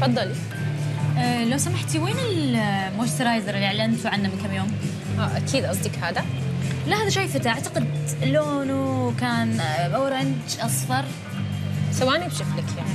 تفضلي. أه لو سمحتي وين ال moisturizer اللي أعلنتوا عنه من كم يوم؟ آه أكيد قصدك هذا. لا هذا شايفته أعتقد لونه كان آه، orange أصفر. ثواني بشوف لك يعني